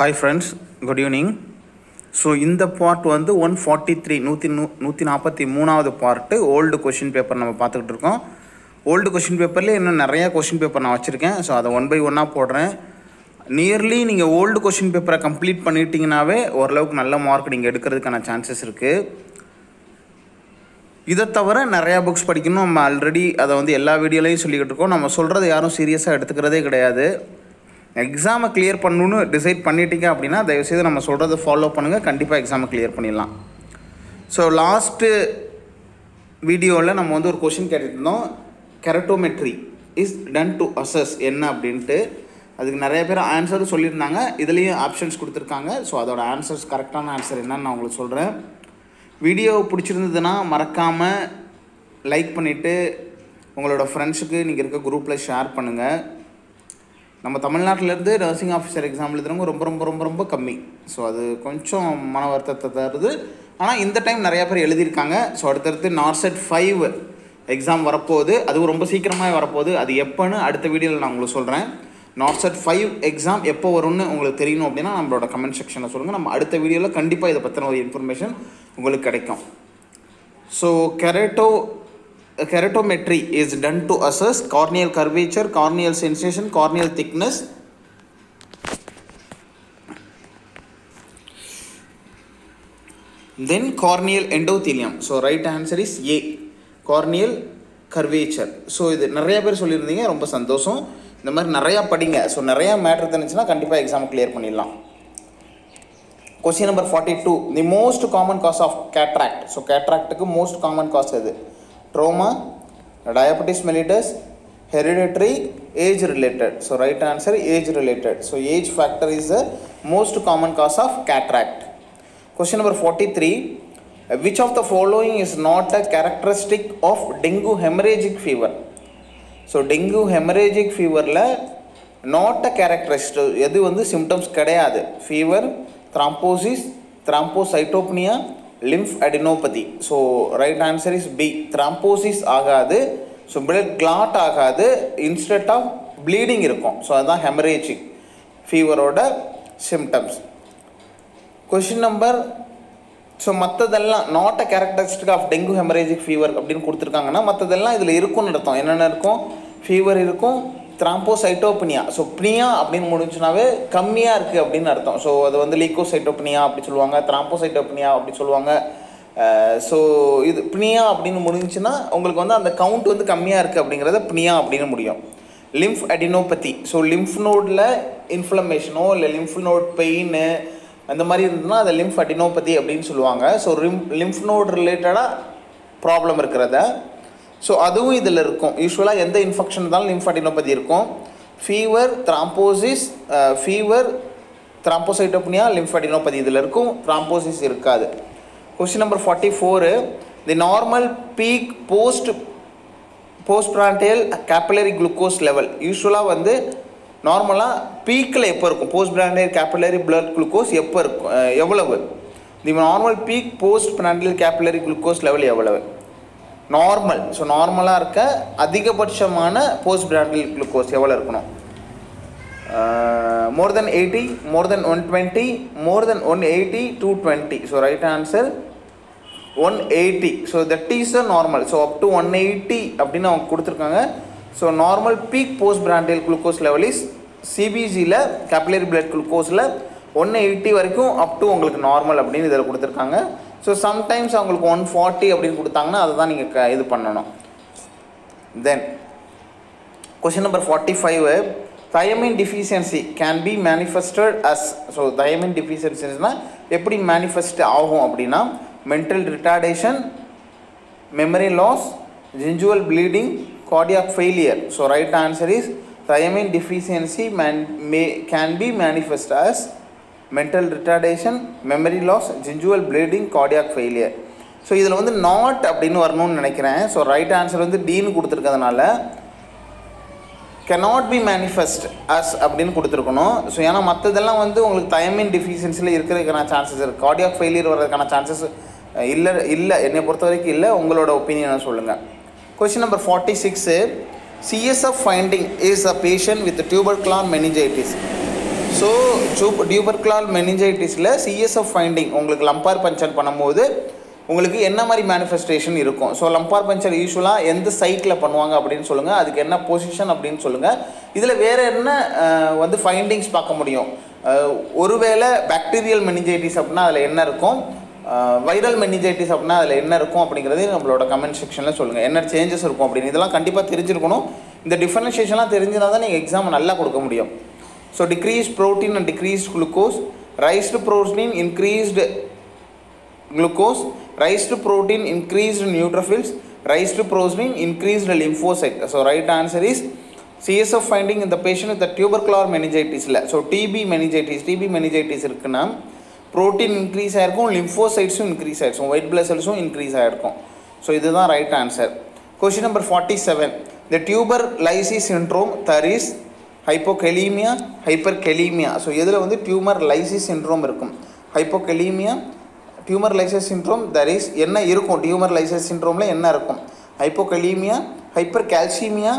Hi friends good evening so இந்த part வந்து one forty three நூற்றி நூ நூற்றி நாற்பத்தி மூணாவது பார்ட்டு ஓல்டு கொஷின் பேப்பர் நம்ம பார்த்துக்கிட்டு இருக்கோம். ஓல்டு கொஷின் பேப்பர்லேயே இன்னும் நிறையா கொஷின் பேப்பர் நான் வச்சுருக்கேன். ஸோ அதை ஒன் பை ஒன்னாக போடுறேன். நியர்லி நீங்கள் ஓல்டு கொஷின் பேப்பரை கம்ப்ளீட் பண்ணிட்டீங்கனாவே ஓரளவுக்கு நல்ல மார்க் நீங்கள் எடுக்கிறதுக்கான சான்சஸ் இருக்குது இதை தவிர நிறையா புக்ஸ் படிக்கணும். நம்ம ஆல்ரெடி அதை வந்து எல்லா வீடியோலையும் சொல்லிக்கிட்டு இருக்கோம். நம்ம சொல்கிறத யாரும் சீரியஸாக எடுத்துக்கிறதே கிடையாது. எக்ஸாமை கிளியர் பண்ணணுன்னு டிசைட் பண்ணிட்டீங்க அப்படின்னா தயவுசெய்து நம்ம சொல்கிறத ஃபாலோ பண்ணுங்கள் கண்டிப்பாக எக்ஸாமை கிளியர் பண்ணிடலாம். ஸோ லாஸ்ட்டு வீடியோவில் நம்ம வந்து ஒரு question கேட்டுருந்தோம் keratometry is done to assess என்ன அப்படின்ட்டு. அதுக்கு நிறைய பேர் ஆன்சரும் சொல்லியிருந்தாங்க. இதுலேயும் ஆப்ஷன்ஸ் கொடுத்துருக்காங்க. ஸோ அதோட ஆன்சர்ஸ் கரெக்டான ஆன்சர் என்னன்னு நான் உங்களுக்கு சொல்கிறேன் வீடியோ பிடிச்சிருந்ததுன்னா மறக்காமல் லைக் பண்ணிவிட்டு உங்களோட ஃப்ரெண்ட்ஸுக்கு நீங்கள் இருக்க குரூப்பில் ஷேர் பண்ணுங்கள் நம்ம தமிழ்நாட்டிலேருந்து நர்சிங் ஆஃபீஸர் எக்ஸாம் எழுதுறவங்க ரொம்ப ரொம்ப ரொம்ப ரொம்ப கம்மி. ஸோ அது கொஞ்சம் மன வருத்தத்தை தருது. ஆனால் இந்த டைம் நிறையா பேர் எழுதியிருக்காங்க. ஸோ அடுத்தடுத்து நார்செட் ஃபைவ் எக்ஸாம் வரப்போகுது. அதுவும் ரொம்ப சீக்கிரமாக வரப்போகுது. அது எப்போன்னு அடுத்த வீடியோவில் நான் உங்களுக்கு சொல்கிறேன் நார்செட் ஃபைவ் எக்ஸாம் எப்போ வரும்னு உங்களுக்கு தெரியணும் அப்படின்னா நம்மளோட கமெண்ட் செக்ஷனில் சொல்லுங்கள் நம்ம அடுத்த வீடியோவில் கண்டிப்பாக இதை பற்றின ஒரு இன்ஃபர்மேஷன் உங்களுக்கு கிடைக்கும். So கெரேட்டோ keratometry is done to assess corneal curvature, corneal sensation, corneal thickness. Then corneal endothelium. So right answer is A. Corneal curvature. So இது நிறைய பேர் சொல்லியிருந்தீங்க ரொம்ப சந்தோஷம் இந்த மாதிரி நிறையா படிங்க ஸோ நிறையா மேட்ரு தெரிஞ்சுன்னா கண்டிப்பாக எக்ஸாம் கிளியர் பண்ணிடலாம் question number forty two the most common cause of cataract so கேட்ராக்டுக்கு most common cause எது trauma diabetes mellitus hereditary age related so right answer age related so age factor is the most common cause of cataract question number forty three which of the following is not a characteristic of dengue haemorrhagic fever so dengue haemorrhagic ஃபீவரில் not a characteristic எது வந்து symptoms கிடையாது. Fever thrombosis thrombocytopenia lymph adenopathy so right answer is B thrombosis ஆகாது. So blood clot ஆகாது. Instant of bleeding இருக்கும். So அதுதான் haemorrhagic ஃபீவரோட symptoms question number so மற்றதெல்லாம் not a characteristic of dengue haemorrhagic fever அப்படின்னு கொடுத்துருக்காங்கன்னா மற்றதெல்லாம் இதில் இருக்கும்னு அர்த்தம். என்னென்ன இருக்கும்? ஃபீவர் இருக்கும். த்ராம்போசைட்டோப்னியா ஸோ பினியா அப்படின்னு முடிஞ்சுனாவே கம்மியாக இருக்குது அப்படின்னு அர்த்தம். ஸோ அது வந்து லீக்கோசைட்டோப்னியா அப்படி சொல்லுவாங்க த்ராம்போசைட்டோப்னியா அப்படி சொல்லுவாங்க. ஸோ இது பினியா அப்படின்னு முடிஞ்சுன்னா உங்களுக்கு வந்து அந்த கவுண்ட் வந்து கம்மியாக இருக்குது அப்படிங்கிறத பினியா அப்படின்னு முடியும். லிம்ஃப் அடினோபதி ஸோ லிம்ஃப் நோடில் இன்ஃப்ளமேஷனோ இல்லை லிம்ஃப் நோட் பெயின் அந்த மாதிரி இருந்ததுன்னா அதை லிம்ஃப் அடினோபதி அப்படின்னு சொல்லுவாங்க. ஸோ லிம் லிம்ஃப் நோட் ரிலேட்டடாக ப்ராப்ளம் இருக்கிறத ஸோ அதுவும் இதில் இருக்கும். யூஸ்வலாக எந்த இன்ஃபெக்ஷன் இருந்தாலும் லிம்ஃபாட்டினோபதி இருக்கும். Fever thrombosis fever thrombocytopenia lymphadenopathy இதில் இருக்கும். த்ராம்போசிஸ் இருக்காது. Question number forty four the normal peak post post prandial capillary glucose level யூஸ்வலாக வந்து நார்மலாக பீக்கில் எப்போ இருக்கும்? Post prandial capillary blood glucose எப்போ இருக்கும்? Uh, எவ்வளவு? The normal peak post prandial capillary glucose level எவ்வளவு? நார்மல் ஸோ நார்மலாக இருக்க அதிகபட்சமான போஸ்ட் பிராண்டில் குளுக்கோஸ் எவ்வளோ இருக்கணும்? More than eighty more than one twenty more than one eighty two twenty so right answer one eighty so that is the normal so up to one eighty அப்படின்னு அவங்க கொடுத்துருக்காங்க. So normal peak post prandial glucose level is சிபிஜியில் capillary blood குளுக்கோஸில் one eighty வரைக்கும் up to உங்களுக்கு normal அப்படின்னு இதில் கொடுத்துருக்காங்க. So sometimes அவங்களுக்கு ஒன் ஃபார்ட்டி அப்படின்னு கொடுத்தாங்கன்னா அதை தான் நீங்கள் க இது பண்ணணும். Then question number forty five thiamine deficiency can be manifested as so thiamine டிஃபிஷியன்சிஸ்னால் எப்படி மேனிஃபெஸ்ட் ஆகும் அப்படின்னா mental retardation memory loss gingival bleeding cardiac failure so right answer is thiamine deficiency man may can be manifest as mental retardation memory loss gingival bleeding cardiac failure so இதில் வந்து not அப்படின்னு வரணும்னு நினைக்கிறேன். So right answer வந்து டீன்னு கொடுத்துருக்கிறதுனால cannot be manifest as அப்படின்னு கொடுத்துருக்கணும். ஸோ ஏன்னா மற்றதெல்லாம் வந்து உங்களுக்கு தயமின் டிஃபிஷியன்சியில் இருக்கிறதுக்கான சான்சஸ் இருக்குது கார்டியாக் ஃபெயிலியர் வர்றதுக்கான சான்சஸ் இல்லை இல்லை. என்னை பொறுத்த வரைக்கும் இல்லை. உங்களோட ஒப்பீனியனை சொல்லுங்கள் question number forty six CSF finding is a patient with tubercular meningitis so soup tubercular மெனிஞ்சைட்டிஸில் சிஎஸ்எஃப் ஃபைண்டிங் உங்களுக்கு லம்பார் பஞ்சர் பண்ணும்போது உங்களுக்கு என்ன மாதிரி மேனிஃபெஸ்டேஷன் இருக்கும்? ஸோ லம்பார் பஞ்சர் யூஸ்வலாக எந்த சைட்டில் பண்ணுவாங்க அப்படின்னு சொல்லுங்கள் அதுக்கு என்ன பொசிஷன் அப்படின்னு சொல்லுங்கள் இதில் வேறு என்ன வந்து ஃபைண்டிங்ஸ் பார்க்க முடியும்? ஒருவேளை பாக்டீரியல் மெனிஞ்சைட்டிஸ் அப்படின்னா அதில் என்ன இருக்கும்? வைரல் மெனிஜைட்டிஸ் அப்படின்னா அதில் என்ன இருக்கும் அப்படிங்கிறது நம்மளோட கமெண்ட் செக்ஷனில் சொல்லுங்கள் என்ன சேஞ்சஸ் இருக்கும் அப்படின்னு. இதெல்லாம் கண்டிப்பாக தெரிஞ்சிருக்கணும். இந்த டிஃபரன்ஷியேஷன்லாம் தெரிஞ்சிருந்தால் தான் நீங்கள் எக்ஸாம் நல்லா கொடுக்க முடியும். So decrease protein and decreased glucose raised protein increased glucose, raised protein increased neutrophils, raised protein increased lymphocyte. So right answer is CSF finding in the patient with the tubercular meningitis. ல. So TB meningitis, TB meningitis இருக்குன்னா protein increase ஆயிருக்கும் lymphocytes increase ஆயிருக்கும் white blood cells increase ஆயிருக்கும் so இதுதான் right answer question number forty seven the tumour lysis syndrome that is hypokalaemia hyperkalaemia so இதில் வந்து tumour lysis syndrome இருக்கும். Hypokalaemia tumour lysis syndrome that is என்ன இருக்கும்? Tumour lysis சின்ட்ரோமில் என்ன இருக்கும்? Hypokalaemia hyper calcaemia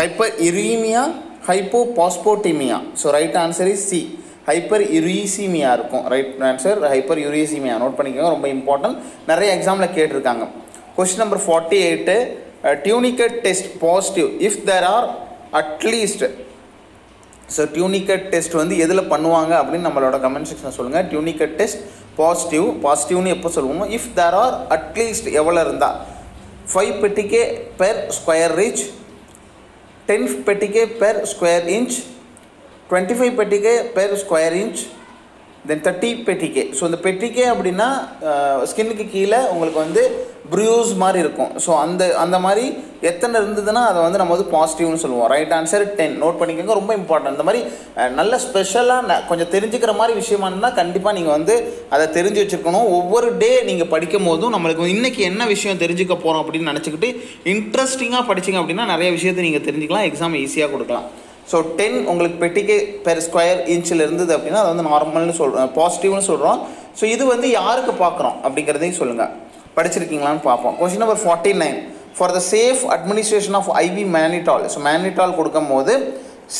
hyper uraemia hypo phosphataemia so right answer is C hyper uricaemia இருக்கும். Right answer hyper uricaemia note பண்ணிக்கோங்க ரொம்ப இம்பார்ட்டன்ட் நிறைய எக்ஸாமில் கேட்டிருக்காங்க. Question number forty eight tourniquet test positive if there are at least so tourniquet test வந்து எதில் பண்ணுவாங்க அப்படின்னு நம்மளோட கமெண்ட் செக்ஷனில் சொல்லுங்கள் டியூனிகட் டெஸ்ட் பாசிட்டிவ் பாசிட்டிவ்னு எப்போ சொல்லுவோமோ if there are at least எவ்வளோ இருந்தால் five petechiae per square reach ten petechiae per square inch twenty five petechiae per square inch then thirty petechiae. So இந்த பெட்டிக்கே அப்படின்னா uh, ஸ்கின்னுக்கு கீழே உங்களுக்கு வந்து ப்ரூஸ் மாதிரி இருக்கும். ஸோ அந்த அந்த மாதிரி எத்தனை இருந்ததுன்னா அதை வந்து நம்ம வந்து பாசிட்டிவ்னு சொல்லுவோம். ரைட் ஆன்சர் டென் நோட் பண்ணிக்கோங்க ரொம்ப இம்பார்ட்டன்ட் இந்த மாதிரி நல்ல ஸ்பெஷலாக கொஞ்சம் தெரிஞ்சுக்கிற மாதிரி விஷயமா இருந்தால் கண்டிப்பாக நீங்கள் வந்து அதை தெரிஞ்சு வச்சுருக்கணும். ஒவ்வொரு டே நீங்கள் படிக்கும் போதும் நம்மளுக்கு இன்றைக்கி என்ன விஷயம் தெரிஞ்சுக்க போகிறோம் அப்படின்னு நினச்சிக்கிட்டு இன்ட்ரெஸ்டிங்காக படிச்சிங்க அப்படின்னா நிறைய விஷயத்தை நீங்கள் தெரிஞ்சுக்கலாம். எக்ஸாம் ஈஸியாக கொடுக்கலாம். ஸோ டென் உங்களுக்கு பெட்டிக்கு பெர் ஸ்கொயர் இன்ச்சில் இருந்தது அப்படின்னா அதை வந்து நார்மல்னு சொல்கிறோம் பாசிட்டிவ்னு சொல்கிறோம் ஸோ இது வந்து யாருக்கு பார்க்குறோம் அப்படிங்கிறதையும் சொல்லுங்கள் படிச்சிருக்கீங்களான்னு பார்ப்போம். Question number forty nine for the safe administration of IV mannitol so mannitol கொடுக்கும் போது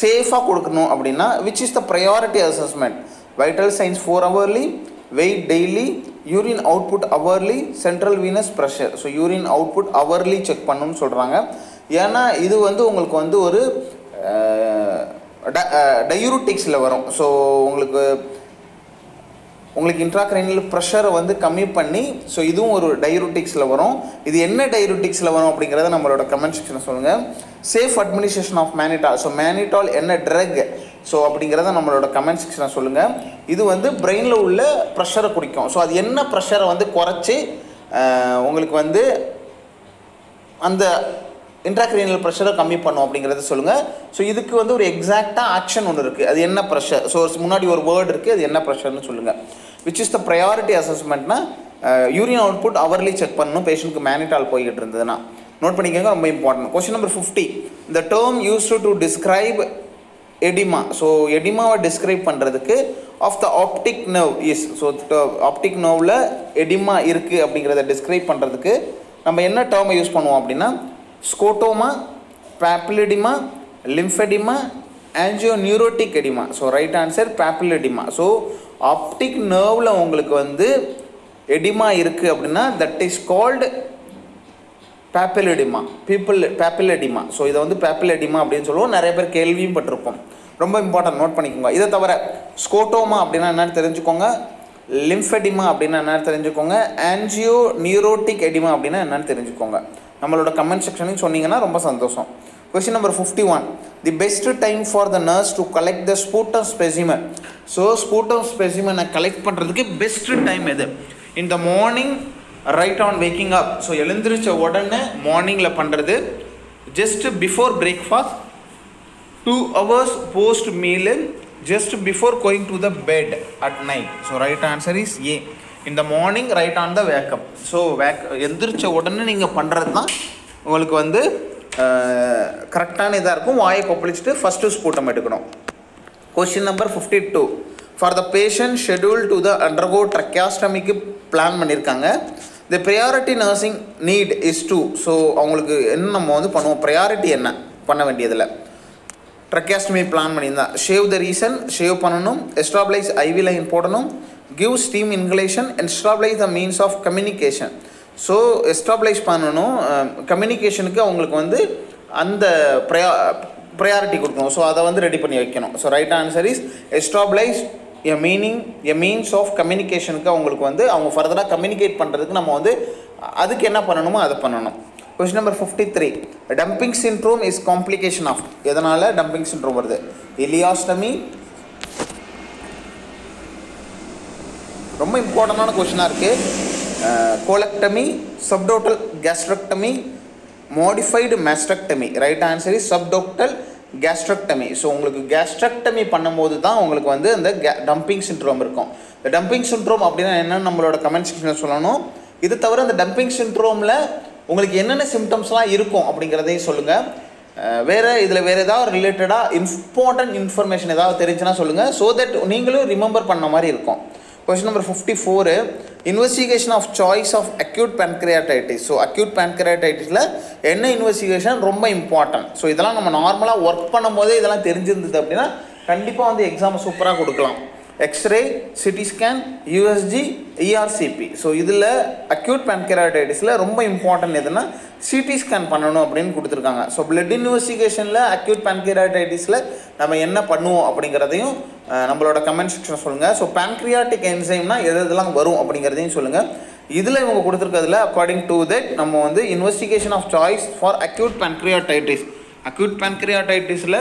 சேஃபாக கொடுக்கணும் அப்படின்னா which is the priority assessment vital signs four hourly weight daily urine output hourly central venous pressure so urine output hourly check பண்ணணும்னு சொல்கிறாங்க ஏன்னா இது வந்து உங்களுக்கு வந்து ஒரு டயூரிட்டிக்ஸில் வரும். ஸோ உங்களுக்கு உங்களுக்கு இன்ட்ராக்ரைனில் ப்ரெஷரை வந்து கம்மி பண்ணி ஸோ இதுவும் ஒரு டையூரிட்டிக்ஸில் வரும். இது என்ன டையூரிட்டிக்ஸில் வரும் அப்படிங்கிறத நம்மளோட கமெண்ட் செக்ஷனில் சொல்லுங்கள் safe administration of mannitol so mannitol என்ன ட்ரக் ஸோ அப்படிங்கிறத நம்மளோட கமெண்ட் செக்ஷனில் சொல்லுங்கள் இது வந்து பிரெயினில் உள்ள ப்ரெஷரை குடிக்கும் ஸோ அது என்ன ப்ரெஷரை வந்து குறைச்சி உங்களுக்கு வந்து அந்த இன்ட்ராக்ரீனல் ப்ரெஷரை கம்மி பண்ணும் அப்படிங்கிறத சொல்லுங்கள் ஸோ இதுக்கு வந்து ஒரு எக்ஸாக்டாக ஆக்ஷன் ஒன்று இருக்குது அது என்ன ப்ரெஷர் ஸோ முன்னாடி ஒரு வேர்டு இருக்குது அது என்ன ப்ரெஷர்னு சொல்லுங்கள் விச் இஸ் த ப்ரையாரிட்டி அசஸ்மெண்ட்னா யூரின் அவுட்புட் அவர்லி செக் பண்ணணும். பேஷண்ட்க்கு மேனிட்டால் போய்கிட்டு இருந்ததுன்னா. நோட் பண்ணிக்கோங்க ரொம்ப இம்பார்ட்டன்ட் கொஸ்டின் நம்பர் ஃபிஃப்டி இந்த term use to describe oedema so எடிமாவை describe பண்ணுறதுக்கு of the optic nerve is so optic நர்வில் oedema இருக்குது அப்படிங்கிறத டிஸ்கிரைப் பண்ணுறதுக்கு நம்ம என்ன டேர்மை யூஸ் பண்ணுவோம் அப்படின்னா scotoma papilloedema lymphoedema angio neurotic oedema so right answer papilloedema so optic நர்வில் உங்களுக்கு வந்து எடிமா இருக்குது அப்படின்னா that is called papilloedema people papilloedema so இதை வந்து பேப்பிலடிமா அப்படின்னு சொல்லுவோம். நிறைய பேர் கேள்வியும் பட்டிருப்போம். ரொம்ப இம்பார்ட்டன்ட் நோட் பண்ணிக்கோங்க. இதை தவிர ஸ்கோட்டோமா அப்படின்னா என்னன்னு தெரிஞ்சுக்கோங்க. லிம்ஃபெடிமா அப்படின்னா என்னன்னு தெரிஞ்சுக்கோங்க. ஆன்ஜியோ நியூரோட்டிக் எடிமா அப்படின்னா என்னன்னு தெரிஞ்சுக்கோங்க. நம்மளோட கமெண்ட் செக்ஷனையும் சொன்னீங்கன்னா ரொம்ப சந்தோஷம். Question number fifty one the best time for the nurse to collect the sputum specimen so sputum ஸ்பெசிமனை collect பண்ணுறதுக்கு பெஸ்ட் டைம் எது? இந்த morning right on waking up so எழுந்திரிச்ச உடனே மார்னிங்கில் பண்ணுறது just before breakfast two hours post meal just before going to the bed at night so right answer is A இந்த morning right on the wake up so wake எந்திரிச்ச உடனே நீங்கள் பண்ணுறது தான் உங்களுக்கு வந்து கரெக்டான இதாக இருக்கும். வாயை கொப்பளிச்சுட்டு ஃபஸ்ட்டு ஸ்பூட்டம் எடுக்கணும். Question number fifty two for the patient schedule to the undergo ட்ரக்கியாஸ்டமிக்கு plan பண்ணியிருக்காங்க the priority nursing need is to so அவங்களுக்கு என்ன நம்ம வந்து பண்ணுவோம்? ப்ரையாரிட்டி என்ன? பண்ண வேண்டியதில் ட்ரக்கியாஸ்டமி பிளான் பண்ணியிருந்தா. ஷேவ் த ரீசன் ஷேவ் பண்ணணும். எஸ்டாப்ளைஸ் ஐவி லைன் போடணும். Give steam inhalation and establish the means of communication so establish பண்ணணும். Um, கம்யூனிகேஷனுக்கு அவங்களுக்கு வந்து அந்த ப்ரையா ப்ரையாரிட்டி கொடுக்கணும். ஸோ அதை வந்து ரெடி பண்ணி வைக்கணும். So right answer is establish a meaning a means of கம்யூனிகேஷனுக்கு அவங்களுக்கு வந்து அவங்க ஃபர்தராக கம்யூனிகேட் பண்ணுறதுக்கு நம்ம வந்து அதுக்கு என்ன பண்ணணுமோ அதை பண்ணணும். Question number fifty three dumping syndrome is complication of எதனால் டம்பிங் சின்ட்ரோம் வருது? இலியாஸ்டமி ரொம்ப இம்பார்ட்டண்டான கொஷினாக இருக்குது colectomy subtotal gastrectomy modified mastectomy right answer is subtotal gastrectomy so உங்களுக்கு கேஸ்ட்ரக்டமி பண்ணும்போது தான் உங்களுக்கு வந்து அந்த கே டம்பிங் சின்ட்ரோம் இருக்கும். இந்த டம்பிங் சின்ட்ரோம் அப்படின்னா என்னென்னு நம்மளோட கமெண்ட் செக்ஷனில் சொல்லணும். இது தவிர அந்த டம்பிங் சின்ட்ரோமில் உங்களுக்கு என்னென்ன சிம்டம்ஸ்லாம் இருக்கும் அப்படிங்கிறதையும் சொல்லுங்கள் வேறு இதில் வேறு ஏதாவது ரிலேட்டடாக இம்பார்ட்டன்ட் இன்ஃபர்மேஷன் ஏதாவது தெரிஞ்சுன்னா சொல்லுங்கள் ஸோ தட் நீங்களும் ரிமெம்பர் பண்ண மாதிரி இருக்கும். Question number fifty four investigation of choice of acute pancreatitis so acute பேன்க்ரியாடைட்டிஸில் என்ன இன்வெஸ்டிகேஷன் ரொம்ப இம்பார்ட்டன்ட் ஸோ இதெல்லாம் நம்ம நார்மலாக ஒர்க் பண்ணும்போதே இதெல்லாம் தெரிஞ்சிருந்தது அப்படின்னா கண்டிப்பாக வந்து எக்ஸாம் சூப்பராக கொடுக்கலாம். X ray CT scan USG ERCP so இதில் அக்யூட் பேன்கராய்டைட்டிஸில் ரொம்ப இம்பார்ட்டன்ட் எதுனா சிடி ஸ்கேன் பண்ணணும் அப்படின்னு கொடுத்துருக்காங்க. ஸோ பிளட் இன்வெஸ்டிகேஷனில் அக்யூட் பேன்கிராடைட்டிஸில் நம்ம என்ன பண்ணுவோம் அப்படிங்கிறதையும் நம்மளோட கமெண்ட் செக்ஷன் சொல்லுங்கள் ஸோ பேன்க்ரியாட்டிக் என்சைம்னா எது இதெல்லாம் வரும் அப்படிங்கிறதையும் சொல்லுங்கள் இதில் இவங்க கொடுத்துருக்கிறதுல அக்கார்டிங் டு தட் நம்ம வந்து investigation of choice for acute pancreatitis acute பேன்க்ரியாடைட்டிஸில்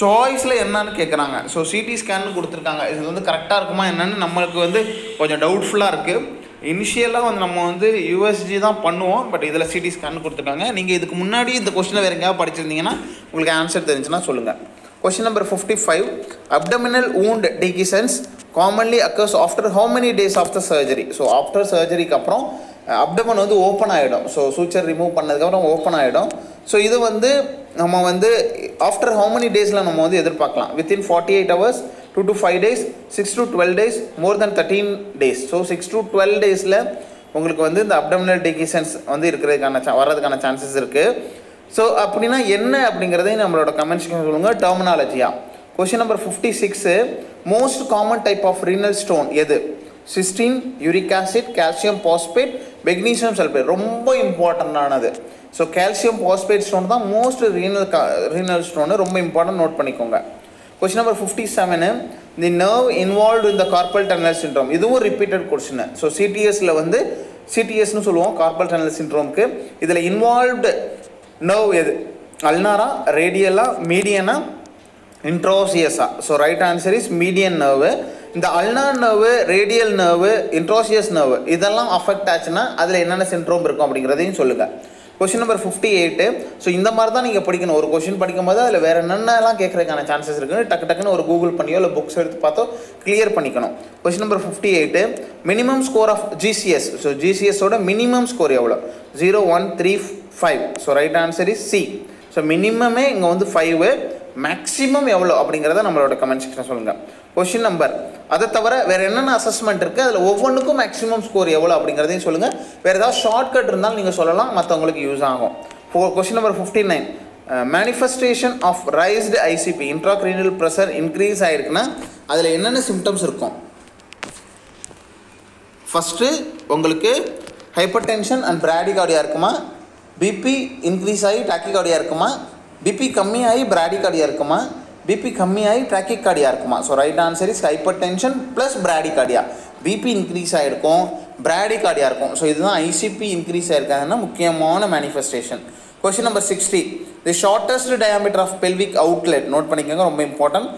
சாய்ஸில் என்னன்னு கேட்குறாங்க ஸோ சிடி ஸ்கேன் கொடுத்துருக்காங்க. இது வந்து கரெக்டாக இருக்குமா என்னன்னு நம்மளுக்கு வந்து கொஞ்சம் டவுட்ஃபுல்லாக இருக்குது இனிஷியலாக வந்து நம்ம வந்து யூஎஸ்ஜி தான் பண்ணுவோம். பட் இதில் சிடி ஸ்கேன் கொடுத்துருக்காங்க நீங்கள் இதுக்கு முன்னாடி இந்த கொஸ்டினை வேறு எங்கேயாவது படிச்சிருந்தீங்கன்னா உங்களுக்கு ஆன்சர் தெரிஞ்சுன்னா சொல்லுங்கள் question number fifty five abdominal wound dehiscence commonly occurs after how many days after surgery so after சர்ஜரிக்கு அப்புறம் அப்டமன் வந்து ஓப்பன் ஆகிடும் ஸோ சூச்சர் ரிமூவ் பண்ணதுக்கப்புறம் ஓப்பன் ஆகிடும் ஸோ இது வந்து நம்ம வந்து ஆஃப்டர் ஹவு மெனி டேஸில் நம்ம வந்து எதிர்பார்க்கலாம்? Within forty eight hours two to five days six to twelve days more than thirteen days so six to twelve டேஸில் உங்களுக்கு வந்து இந்த அப்டமினல் டெகிசன்ஸ் வந்து இருக்கிறதுக்கான வர்றதுக்கான சான்சஸ் இருக்குது ஸோ அப்படின்னா என்ன அப்படிங்கிறதையும் நம்மளோட கமெண்ட்ஸ் சொல்லுங்கள் டெர்மினாலஜியா question number fifty six most common type of renal stone எது? Cystine uric acid calcium phosphate magnesium sulphate ரொம்ப இம்பார்ட்டண்ட்டானது ஸோ கால்சியம் பாஸ்பேட் ஸ்டோன் தான் மோஸ்ட் ரீனல் ரீனல் ஸ்டோனு ரொம்ப இம்பார்ட்டன்ட் நோட் பண்ணிக்கோங்க. Question number fifty seven the nerve involve இந்த carpal tunnel tunnel இதுவும் repeated question so சிடிஎஸில் வந்து சிடிஎஸ்னு சொல்லுவோம் கார்பல் டனல் சிண்ட்ரோம்க்கு இதில் இன்வால்வ்டு நர்வ் எது? அல்னாரா ரேடியலா மீடியனா இன்ட்ரோசியஸா so right answer is median nerve இந்த ulnar nerve radial nerve interosseous nerve இதெல்லாம் அஃபெக்ட் ஆச்சுன்னா அதில் என்னென்ன சின்ட்ரோம் இருக்கும் அப்படிங்கிறதையும் சொல்லுங்கள் question number fifty eight so இந்த மாதிரி தான் நீங்கள் படிக்கணும். ஒரு கொஷின் படிக்கும்போது அதில் வேறு என்னென்னலாம் கேட்குறதுக்கான சான்சஸ் இருக்குன்னு டக்கு டக்குன்னு ஒரு கூகுள் பண்ணியோ இல்லை புக்ஸ் எடுத்து பார்த்தோ கிளியர் பண்ணிக்கணும். Question number fifty eight minimum score of GCS so ஜிசிஎஸோட minimum score எவ்வளோ? Zero one three five so right answer is C so மினிமமே இங்கே வந்து ஃபைவு மேக்ஸிமம் எவ்வளோ அப்படிங்கிறத நம்மளோட கமெண்ட் செக்ஷன் சொல்லுங்கள் கொஷின் நம்பர் அதை தவிர வேறு என்னென்ன அசஸ்மெண்ட் இருக்குது அதில் ஒவ்வொன்றுக்கும் மேக்ஸிமம் ஸ்கோர் எவ்வளோ அப்படிங்கிறதையும் சொல்லுங்கள் வேறு ஏதாவது ஷார்ட்கட் இருந்தாலும் நீங்கள் சொல்லலாம். மற்றவங்களுக்கு யூஸ் ஆகும். Question number fifty nine manifestation of raised ICP intracranial pressure increase ஆகிருக்குன்னா அதில் என்னென்ன சிம்டம்ஸ் இருக்கும்? ஃபஸ்ட்டு உங்களுக்கு ஹைப்பர் டென்ஷன் அண்ட் பிராடிகார்டியா இருக்குமா பிபி இன்க்ரீஸ் ஆகி டாக்கிகார்டியா இருக்குமா? பிபி கம்மியாகி பிராடிகார்டியா இருக்குமா? பிபி கம்மியாகி டாக்கிகார்டியா இருக்குமா? So right answer is hyper tension plus bradycardia BP increase ஆகிருக்கும் பிராடிகார்டியா இருக்கும். ஸோ இதுதான் ஐசிபி இன்க்ரீஸ் ஆகிருக்காங்கன்னா முக்கியமான manifestation question number sixty the shortest diameter of pelvic outlet note பண்ணிக்கோங்க ரொம்ப important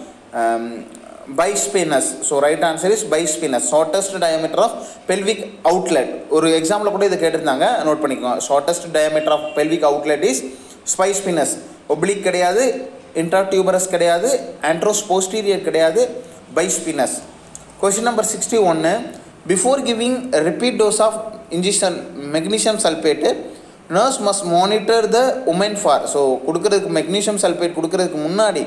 bispinous so right answer is bispinous shortest diameter of pelvic outlet ஒரு example கூட இதை கேட்டிருந்தாங்க. நோட் பண்ணிக்கோங்க. Shortest diameter of pelvic outlet is bispinous oblique கிடையாது. Intertuberous கிடையாது anteroposterior கிடையாது பைஸ்பினஸ் கொஷின் நம்பர் சிக்ஸ்டி ஒன்று before giving repeat dose of injection magnesium sulphate nurse must monitor the woman for so கொடுக்கறதுக்கு magnesium sulphate கொடுக்கறதுக்கு முன்னாடி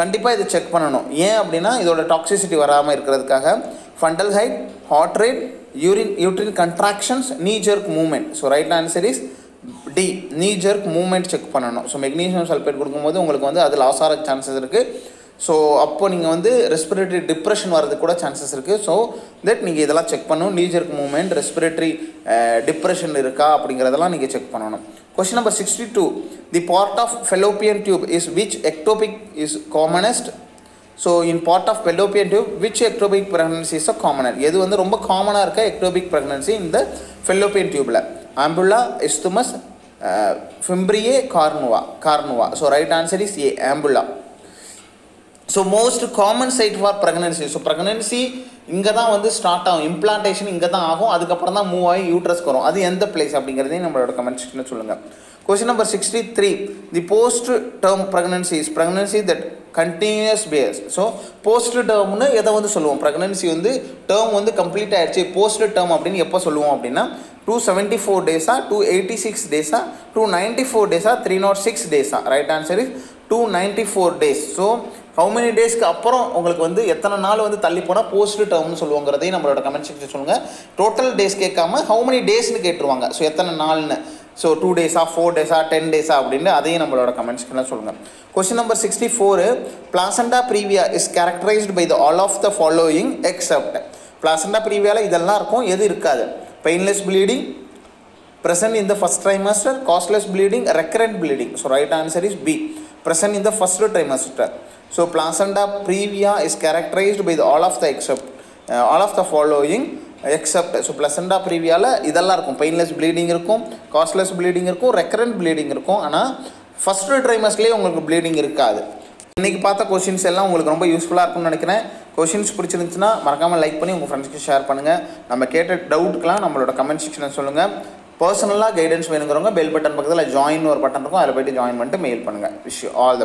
கண்டிப்பாக இதை check பண்ணணும். ஏன் அப்படின்னா இதோட டாக்ஸிசிட்டி வராமல் இருக்கிறதுக்காக fundal height heart rate urine uterine contractions knee jerk movement so right answer is D knee jerk movement movement check பண்ணணும். ஸோ மெக்னீஷியம் சல்ஃபேட் கொடுக்கும்போது உங்களுக்கு வந்து அது லாஸ் ஆகிற சான்சஸ் இருக்குது ஸோ அப்போ நீங்கள் வந்து ரெஸ்பிரேட்டரி டிப்ரெஷன் வரதுக்கு கூட சான்சஸ் இருக்குது ஸோ தட் நீங்கள் இதெல்லாம் செக் பண்ணணும். நீஜர்க் மூவ்மெண்ட் ரெஸ்பிரேட்டரி டிப்ரெஷன் இருக்கா அப்படிங்கிறதெல்லாம் நீங்கள் செக் பண்ணணும். Question number sixty two the part of fallopian tube is which ectopic is commonest so in part of fallopian tube which ectopic pregnancy is a commoner எது வந்து ரொம்ப காமனாக இருக்க ectopic pregnancy இந்த fallopian டியூப்பில் ampulla isthmus Fimbrie carnua, carnua. So right answer is A, ambula. So most common site for pregnancy. So pregnancy இங்கே தான் வந்து start ஆகும். இம்ப்ளான்டேஷன் இங்கே தான் ஆகும். அதுக்கப்புறம் தான் மூவ் ஆகி யூட்ரஸ்க்கு வரும். அது எந்த பிளேஸ் அப்படிங்கிறதையும் நம்மளோட கமெண்ட் செக்ஷனில் சொல்லுங்கள் question number sixty three the post term pregnancy is pregnancy that continues past so post டேர்ம்னு எதை வந்து சொல்லுவோம்? ப்ரெக்னன்சி வந்து டேர்ம் வந்து கம்ப்ளீட் ஆகிடுச்சு போஸ்ட் டேர்ம் அப்படின்னு எப்போ சொல்லுவோம் அப்படின்னா டூ செவன்ட்டி ஃபோர் டேஸா டூ எயிட்டி சிக்ஸ் டேஸா டூ நைன்ட்டி ஃபோர் டேஸா three not six டேஸா right answer is two ninety four days so how many டேஸ்க்கு அப்புறம் உங்களுக்கு வந்து எத்தனை நாள் வந்து தள்ளி போனால் போஸ்ட் டேர்ம்னு சொல்லுவோங்கிறதையும் நம்மளோட கமெண்ட் செக்ஷன் சொல்லுங்கள் டோட்டல் டேஸ் கேட்காம ஹவு மெனி டேஸ்னு கேட்டுருவாங்க. ஸோ எத்தனை நாள்னு. ஸோ டூ டேஸா ஃபோர் டேஸா டென் டேஸா அப்படின்னு அதையும் நம்மளோட கமெண்ட் செக்ஷனில் சொல்லுங்கள் question number sixty four placenta previa is characterised by the all of the following except placenta ப்ரீவியாவில் இதெல்லாம் இருக்கும் எது இருக்காது. Painless bleeding present in the first trimester causeless bleeding recurrent bleeding. So right answer is b. Present in the first trimester. So placenta previa is characterized by all of the except uh, all of the following except so placenta previaல இதெல்லாம் இருக்கும். Painless bleeding இருக்கும் causeless bleeding இருக்கும் recurrent bleeding இருக்கும். ஆனால் first ட்ரைமஸ்லேயே உங்களுக்கு bleeding இருக்காது. இன்றைக்கி பார்த்த கொஷின்ஸ் எல்லாம் உங்களுக்கு ரொம்ப யூஸ்ஃபுல்லாக இருக்கும்னு நினைக்கிறேன். கொஷின்ஸ் பிடிச்சிருந்துச்சுன்னா மறக்காமல் லைக் பண்ணி உங்கள் ஃப்ரெண்ட்ஸ்க்கு ஷேர் பண்ணுங்கள் நம்ம கேட்ட டவுட்டுக்கெலாம் நம்மளோட கமெண்ட் செக்ஷனில் சொல்லுங்கள் பர்சனலாக கைடன்ஸ் வேணுங்கிறவங்க பெல் பட்டன் பக்கத்தில் ஜாயின் ஒரு பட்டன் இருக்கும். அதில் போய்ட்டு ஜாயின் பண்ணிட்டு மெயில் பண்ணுங்கள் விஷ் ஆல் த